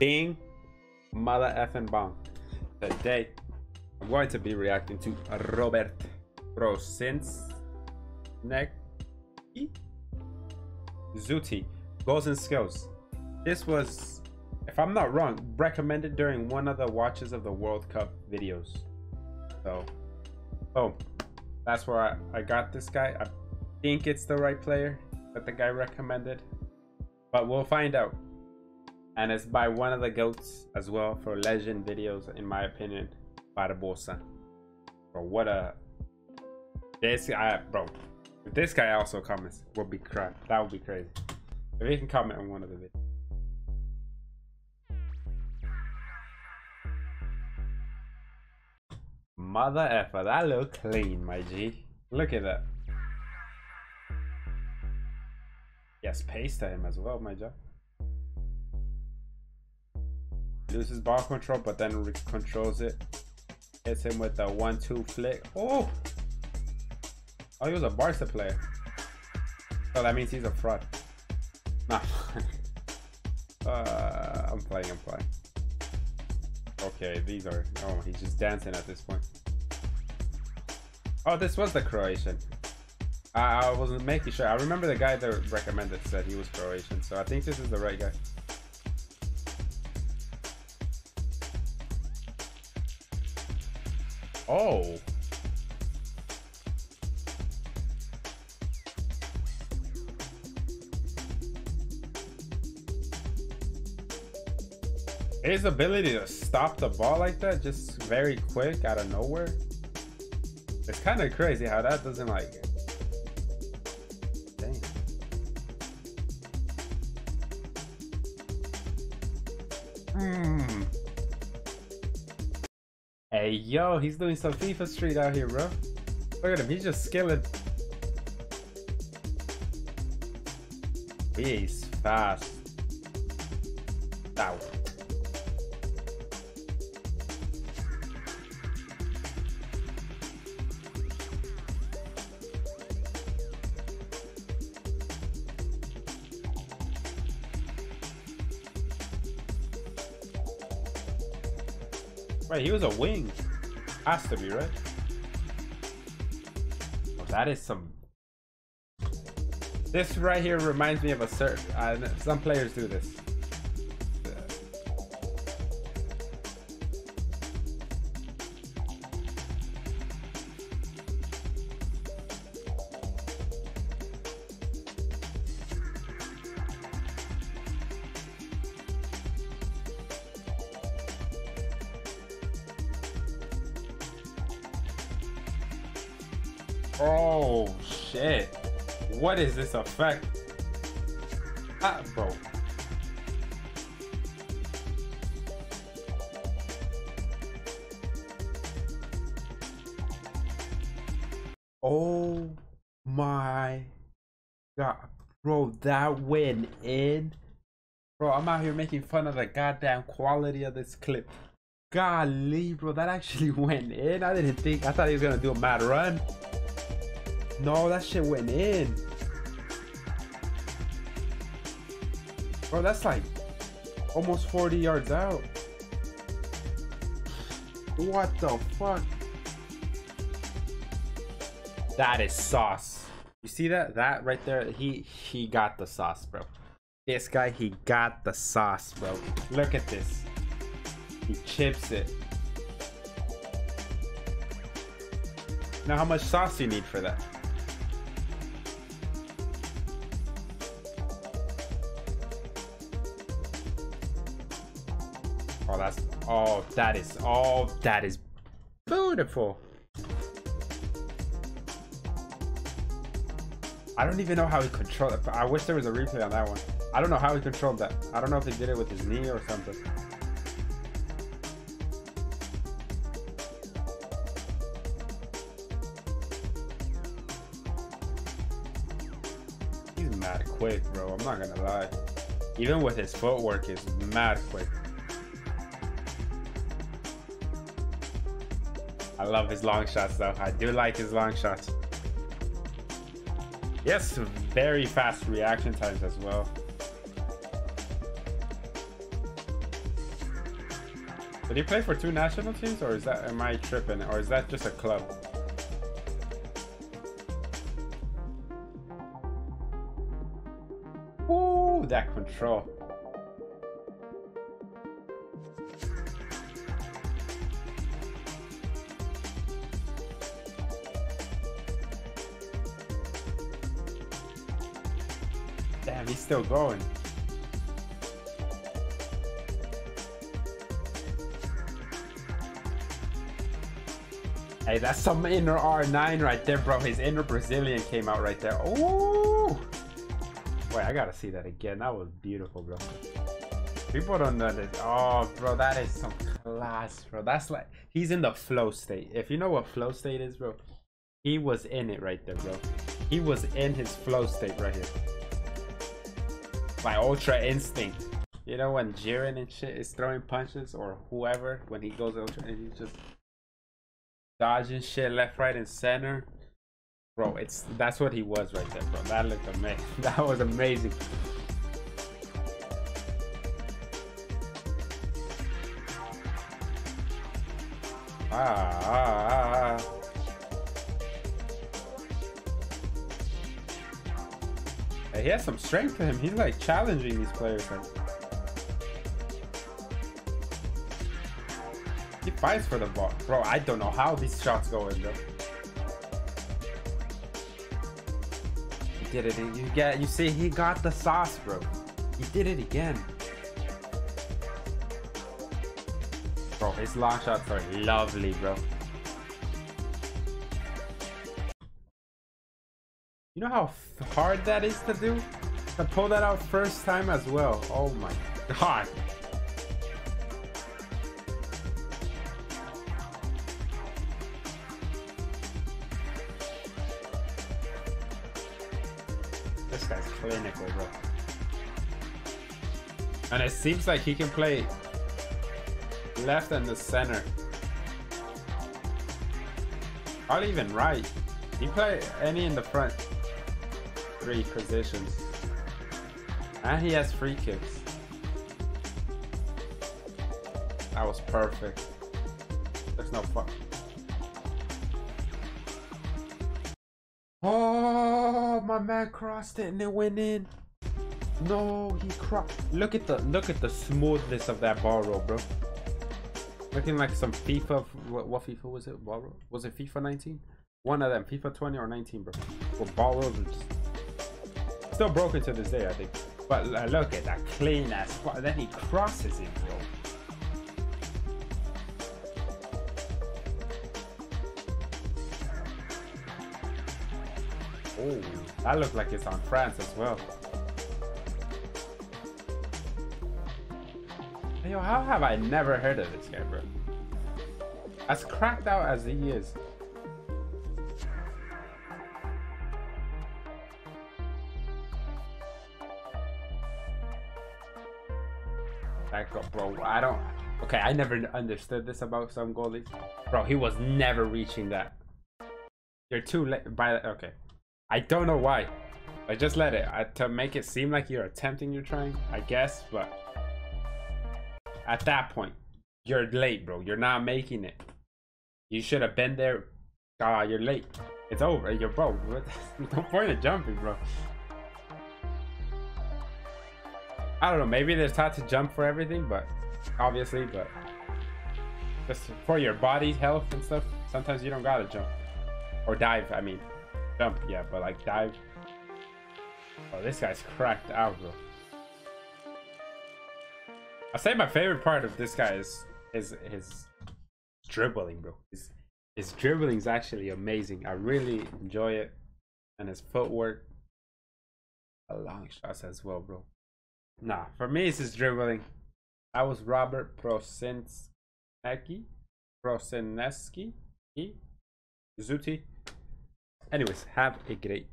Bing, mother effing bong. Today, I'm going to be reacting to Robert Prosin's neck Žuti goals and skills. This was, if I'm not wrong, recommended during one of the watches of the World Cup videos. So, oh, that's where I, I got this guy. I think it's the right player that the guy recommended, but we'll find out. And it's by one of the goats as well for legend videos, in my opinion, by the Barbosa. Bro, what a this guy, bro. If this guy also comments, would be crap. That would be crazy. If he can comment on one of the videos. Mother effer, that look clean, my G. Look at that. Yes, pace to him as well, my G. Loses ball control, but then controls it. Hits him with the one-two flick. Oh! Oh, he was a Barca player. So that means he's a fraud. Nah. uh, I'm playing, I'm playing. Okay, these are... Oh, he's just dancing at this point. Oh, this was the Croatian. I, I wasn't making sure. I remember the guy that recommended said he was Croatian, so I think this is the right guy. Oh. His ability to stop the ball like that, just very quick out of nowhere. It's kind of crazy how that doesn't like. Yo, he's doing some FIFA Street out here, bro. Look at him, he's just skilling. He's fast. That Right, he was a wing. Has to be, right? Oh, that is some... This right here reminds me of a certain... Uh, some players do this. Oh, shit. What is this effect? Ah, bro. Oh my god. Bro, that went in. Bro, I'm out here making fun of the goddamn quality of this clip. Golly, bro, that actually went in. I didn't think, I thought he was gonna do a mad run. No, that shit went in. Bro, that's like almost 40 yards out. What the fuck? That is sauce. You see that? That right there, he he got the sauce, bro. This guy, he got the sauce, bro. Look at this. He chips it. Now how much sauce do you need for that? Oh, that's oh, that is oh, that is beautiful. I don't even know how he controlled it. I wish there was a replay on that one. I don't know how he controlled that. I don't know if he did it with his knee or something. He's mad quick, bro. I'm not gonna lie. Even with his footwork, is mad quick. I love his long shots though. I do like his long shots. Yes, very fast reaction times as well. Did he play for two national teams, or is that am I tripping, or is that just a club? Ooh, that control. Damn, he's still going. Hey, that's some inner R9 right there, bro. His inner Brazilian came out right there. Ooh! Wait, I gotta see that again. That was beautiful, bro. People don't know this. Oh, bro, that is some class, bro. That's like, he's in the flow state. If you know what flow state is, bro, he was in it right there, bro. He was in his flow state right here. My ultra instinct. You know when Jiren and shit is throwing punches or whoever, when he goes ultra and he's just dodging shit left, right, and center. Bro, it's that's what he was right there, bro. That looked amazing. That was amazing. Ah, ah, ah. He has some strength to him. He's like challenging these players. Man. He fights for the ball. Bro, I don't know how these shots go in, bro. He did it. You get, you see, he got the sauce, bro. He did it again. Bro, his long shots are lovely, bro. You know how hard that is to do? To pull that out first time as well. Oh my god. This guy's clinical, bro. And it seems like he can play left and the center. Not even right. He play any in the front three positions. And he has free kicks. That was perfect. There's no fuck. Oh, my man crossed it and it went in. No, he crossed. Look at the look at the smoothness of that ball roll, bro. Looking like some FIFA. What, what FIFA was it? Roll? Was it FIFA 19? One of them, FIFA 20 or 19, bro. With ball rolls. Still broken to this day, I think. But uh, look at that clean ass. Then he crosses it, bro. Oh, that looks like it's on France as well. Yo, how have I never heard of this guy, bro? As cracked out as he is. That go, bro, I don't. Okay, I never understood this about some goalies. Bro, he was never reaching that. You're too late. By okay, I don't know why. I just let it I, to make it seem like you're attempting. You're trying, I guess, but at that point, you're late, bro. You're not making it. You should have been there. Ah, you're late. It's over. You're bro. What? no point in jumping, bro. I don't know. Maybe there's taught to jump for everything, but obviously, but just for your body's health and stuff. Sometimes you don't gotta jump or dive. I mean, jump, yeah, but like dive. Oh, this guy's cracked out, bro. i say my favorite part of this guy is his his dribbling, bro. His his dribbling is actually amazing. I really enjoy it, and his footwork, a long shots as well, bro. Nah, for me it's his dribbling. I was Robert Prosinski, Prosinski, Žuti. Anyways, have a great